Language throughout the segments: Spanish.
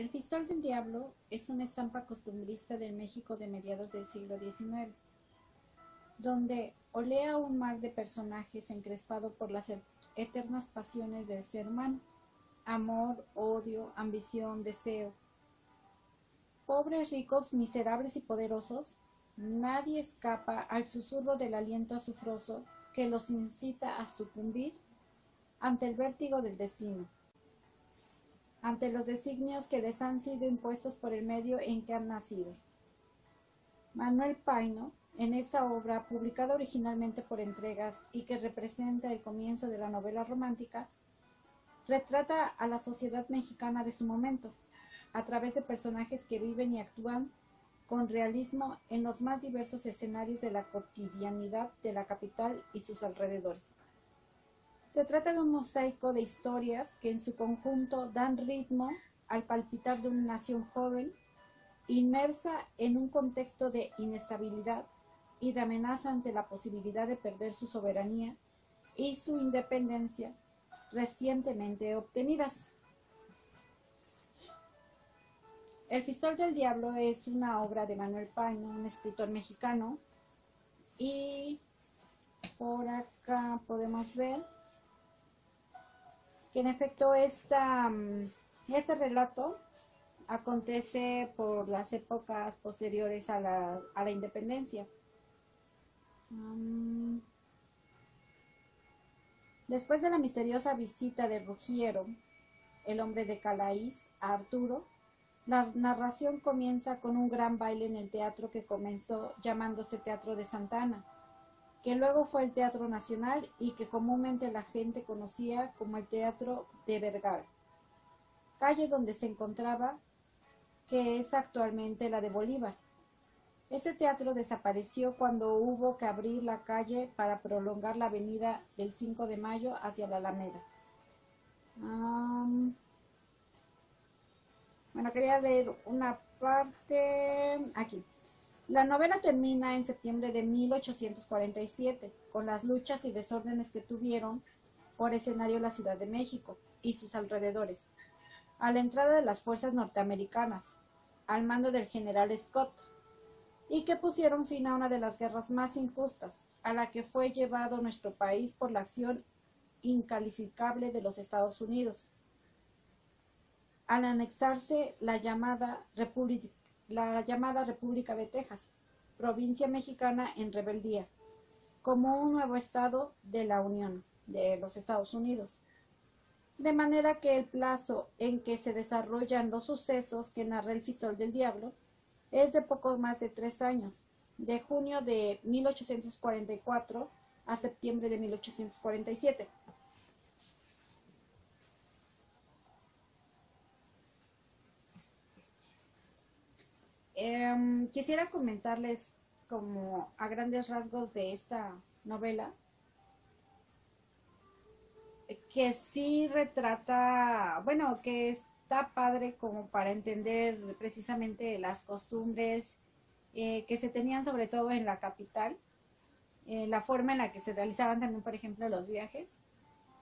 El Fistol del Diablo es una estampa costumbrista del México de mediados del siglo XIX, donde olea un mar de personajes encrespado por las eternas pasiones del ser humano, amor, odio, ambición, deseo. Pobres, ricos, miserables y poderosos, nadie escapa al susurro del aliento azufroso que los incita a sucumbir ante el vértigo del destino ante los designios que les han sido impuestos por el medio en que han nacido. Manuel Paino, en esta obra, publicada originalmente por entregas y que representa el comienzo de la novela romántica, retrata a la sociedad mexicana de su momento, a través de personajes que viven y actúan con realismo en los más diversos escenarios de la cotidianidad de la capital y sus alrededores. Se trata de un mosaico de historias que en su conjunto dan ritmo al palpitar de una nación joven, inmersa en un contexto de inestabilidad y de amenaza ante la posibilidad de perder su soberanía y su independencia recientemente obtenidas. El Pistol del Diablo es una obra de Manuel Paino, un escritor mexicano, y por acá podemos ver que en efecto esta, mm, este relato acontece por las épocas posteriores a la, a la independencia. Mm. después de la misteriosa visita de Rugiero, el hombre de Calaís, a Arturo, la narración comienza con un gran baile en el teatro que comenzó llamándose Teatro de Santana que luego fue el Teatro Nacional y que comúnmente la gente conocía como el Teatro de Vergara, calle donde se encontraba, que es actualmente la de Bolívar. Ese teatro desapareció cuando hubo que abrir la calle para prolongar la avenida del 5 de mayo hacia la Alameda. bueno, quería leer una parte aquí. La novela termina en septiembre de 1847, con las luchas y desórdenes que tuvieron por escenario la Ciudad de México y sus alrededores, a la entrada de las fuerzas norteamericanas, al mando del general Scott, y que pusieron fin a una de las guerras más injustas, a la que fue llevado nuestro país por la acción incalificable de los Estados Unidos. Al anexarse la llamada República la llamada República de Texas, provincia mexicana en rebeldía, como un nuevo estado de la Unión de los Estados Unidos. De manera que el plazo en que se desarrollan los sucesos que narra el Fistol del Diablo es de poco más de tres años, de junio de 1844 a septiembre de 1847. Em, quisiera comentarles como a grandes rasgos de esta novela que sí retrata, bueno, que está padre como para entender precisamente las costumbres eh, que se tenían sobre todo en la capital, eh, la forma en la que se realizaban también, por ejemplo, los viajes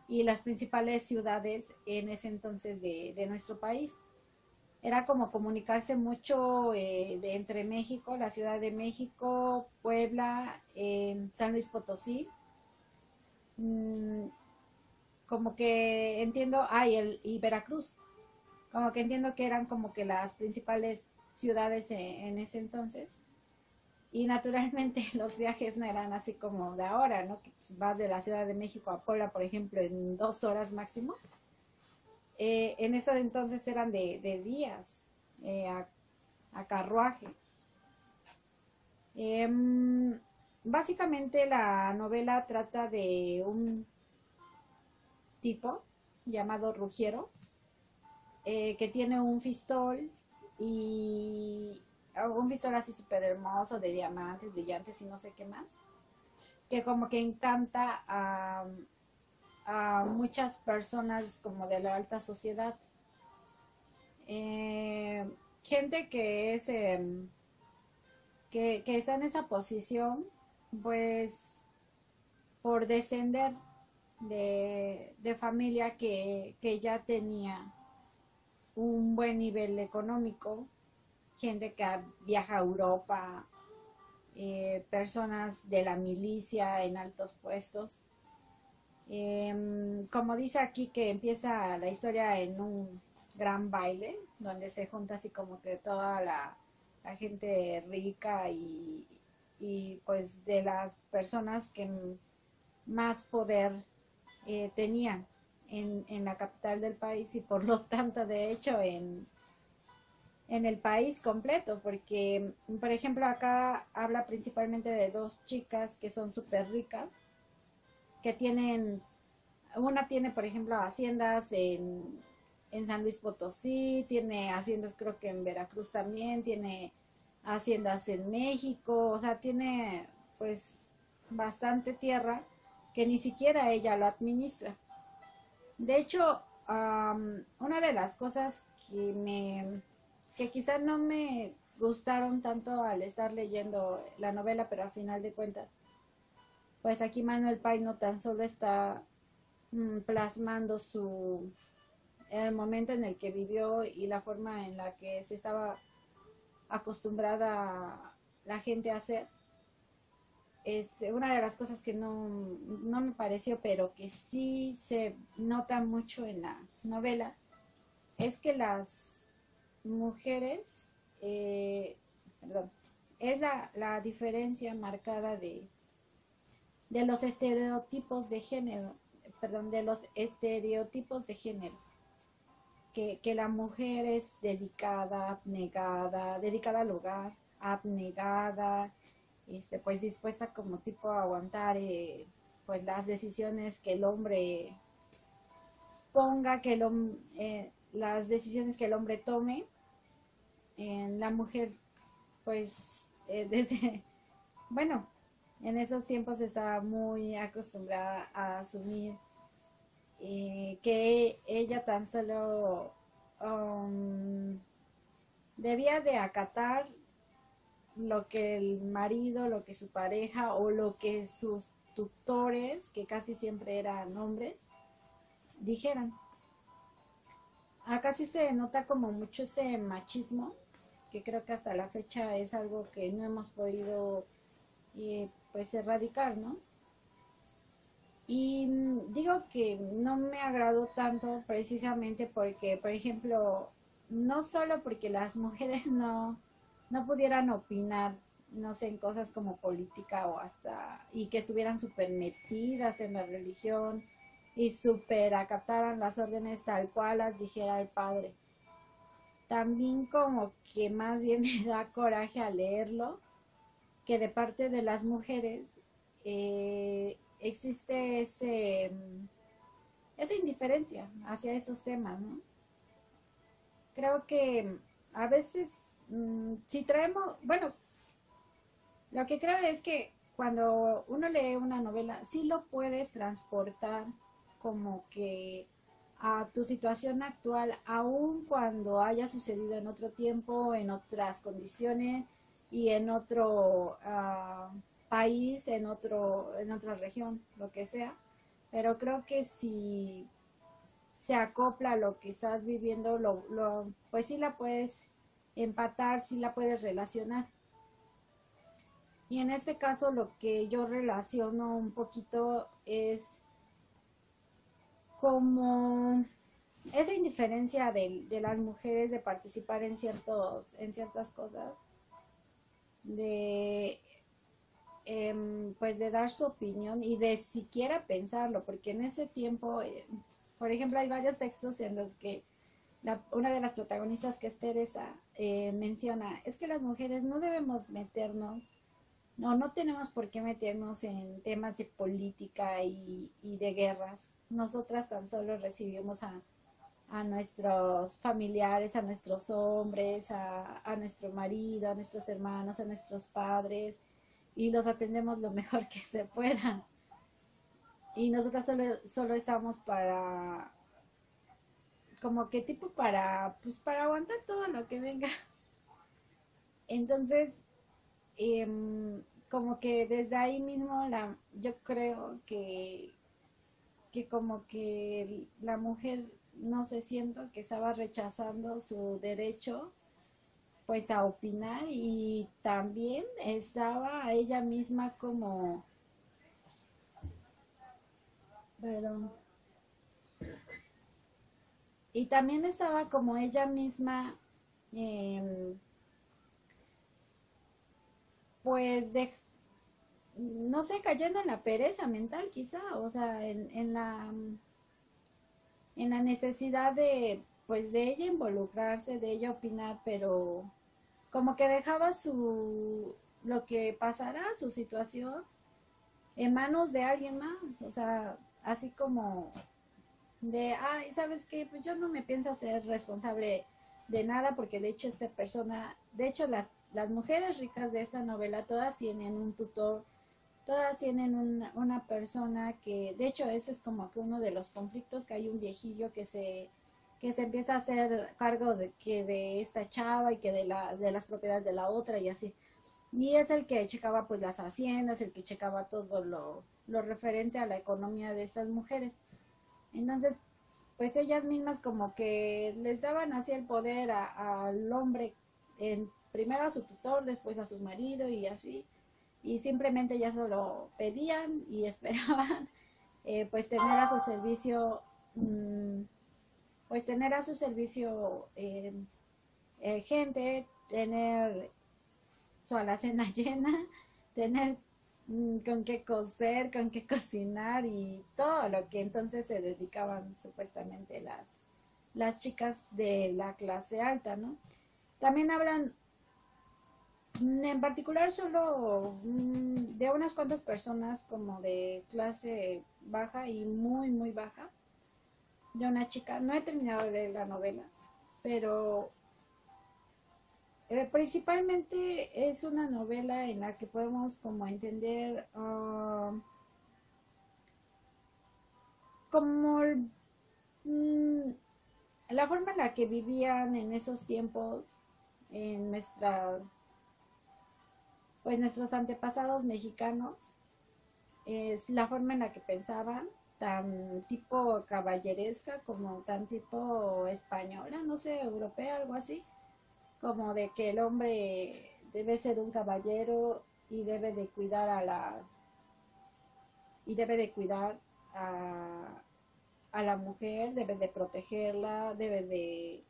y las principales ciudades en ese entonces de nuestro país era como comunicarse mucho eh, entre México, la Ciudad de México, Puebla, eh, San Luis Potosí. Mm, como que entiendo, ah, y, y Veracruz, como que entiendo que eran como que las principales ciudades en, ese entonces. Y naturalmente los viajes no eran así como de ahora, ¿no? Que pues, vas de la Ciudad de México a Puebla, por ejemplo, en dos horas máximo. Eh, en ese entonces eran de, días eh, a, carruaje. Em, básicamente la novela trata de un tipo llamado Rugiero eh, que tiene un fistol y un fistol así súper hermoso de diamantes, brillantes y no sé qué más que como que encanta a a muchas personas como de la alta sociedad. Eh, gente que es em, que, está en esa posición, pues por descender de, familia que, ya tenía un buen nivel económico, gente que viaja a Europa, eh, personas de la milicia en altos puestos. Em, como dice aquí que empieza la historia en un gran baile, donde se junta así como que toda la, gente rica y, y, pues de las personas que más poder eh, tenían en, en, la capital del país y por lo tanto de hecho en, en el país completo, porque por ejemplo acá habla principalmente de dos chicas que son súper ricas, que tienen, una tiene por ejemplo haciendas en en San Luis Potosí, tiene haciendas creo que en Veracruz también, tiene haciendas en México, o sea, tiene pues bastante tierra que ni siquiera ella lo administra. De hecho, una de las cosas que me que quizás no me gustaron tanto al estar leyendo la novela, pero al final de cuentas, pues aquí Manuel Pay no tan solo está plasmando su el momento en el que vivió y la forma en la que se estaba acostumbrada la gente a hacer. Este, una de las cosas que no, me pareció, pero que sí se nota mucho en la novela, es que las mujeres, eh, perdón, es la, la, diferencia marcada de, de los estereotipos de género, perdón, de los estereotipos de género que, la mujer es dedicada, abnegada, dedicada al hogar, abnegada, este, pues dispuesta como tipo a aguantar eh, pues las decisiones que el hombre ponga, que el, eh, las decisiones que el hombre tome. En la mujer, pues eh, desde, bueno, en esos tiempos estaba muy acostumbrada a asumir que ella tan solo um, debía de acatar lo que el marido, lo que su pareja o lo que sus tutores, que casi siempre eran hombres, dijeran. Acá sí se nota como mucho ese machismo, que creo que hasta la fecha es algo que no hemos podido eh, pues erradicar, ¿no? Y mm, digo que no me agradó tanto precisamente porque, por ejemplo, no solo porque las mujeres no, no pudieran opinar, no sé, en cosas como política o hasta, y que estuvieran súper metidas en la religión y súper acataran las órdenes tal cual las dijera el padre. También como que más bien me da coraje al leerlo, que de parte de las mujeres eh, existe ese, mm, esa indiferencia hacia esos temas, ¿no? Creo que a veces, mm, si traemos, bueno, lo que creo es que cuando uno lee una novela, sí lo puedes transportar como que a tu situación actual, aun cuando haya sucedido en otro tiempo, en otras condiciones y en otro... Uh, país, en, otro, en otra región, lo que sea. Pero creo que si se acopla lo que estás viviendo, lo, lo, pues sí la puedes empatar, sí la puedes relacionar. Y en este caso lo que yo relaciono un poquito es como esa indiferencia de, de, las mujeres de participar en ciertos en ciertas cosas de Em, pues de dar su opinión y de siquiera pensarlo, porque en ese tiempo, eh, por ejemplo, hay varios textos en los que una de las protagonistas, que es Teresa, eh, menciona, es que las mujeres no debemos meternos, no, no tenemos por qué meternos en temas de política y, de guerras. Nosotras tan solo recibimos a, a nuestros familiares, a nuestros hombres, a, a, nuestro marido, a nuestros hermanos, a nuestros padres, y los atendemos lo mejor que se pueda. Y nosotros solo, solo estamos para, como que tipo para, pues para aguantar todo lo que venga. Entonces, em, como que desde ahí mismo la, yo creo que que como que la mujer, no sé, siento que estaba rechazando su derecho pues a opinar y también estaba ella misma como perdón. Y también estaba como ella misma em, pues de no sé cayendo en la pereza mental quizá o sea en, en la en la necesidad de pues de ella involucrarse de ella opinar pero como que dejaba su lo que pasara, su situación, en manos de alguien más, o sea, así como de, ay, ¿sabes qué? Pues yo no me pienso ser responsable de nada porque de hecho esta persona, de hecho las, las mujeres ricas de esta novela todas tienen un tutor, todas tienen una, una persona que, de hecho ese es como que uno de los conflictos, que hay un viejillo que se que se empieza a hacer cargo de que de esta chava y que de la de las propiedades de la otra y así. Y es el que checaba pues las haciendas el que checaba todo lo, lo referente a la economía de estas mujeres. Entonces pues ellas mismas como que les daban así el poder al hombre en primero a su tutor después a su marido y así. Y simplemente ya solo pedían y esperaban eh, pues tener a su servicio mmm, pues tener a su servicio eh, eh, gente, tener su alacena llena, tener mm, con qué coser, con qué cocinar y todo lo que entonces se dedicaban supuestamente las, las chicas de la clase alta, ¿no? También hablan mm, en particular solo mm, de unas cuantas personas como de clase baja y muy, muy baja, de una chica. No he terminado de leer la novela, pero eh, principalmente es una novela en la que podemos como entender uh, como mm, la forma en la que vivían en esos tiempos en nuestras pues nuestros antepasados mexicanos es la forma en la que pensaban tan tipo caballeresca como tan tipo española, no sé, europea, algo así, como de que el hombre debe ser un caballero y debe de cuidar a las y debe de cuidar a, a la mujer, debe de protegerla, debe de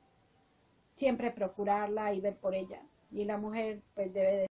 siempre procurarla y ver por ella. Y la mujer pues debe de